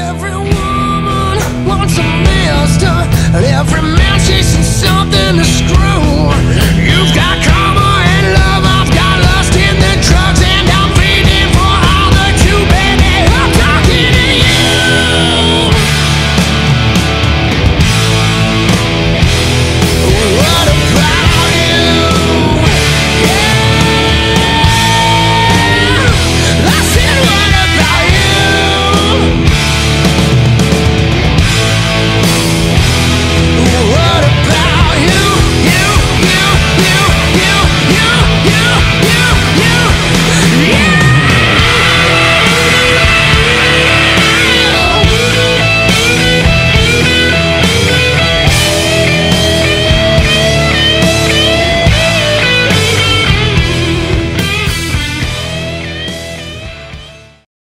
everyone.